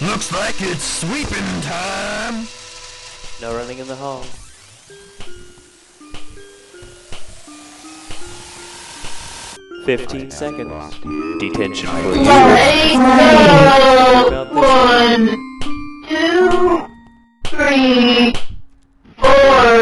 Looks like it's sweeping time. No running in the hall. Fifteen seconds. Detention, please. you. One, two, three, four,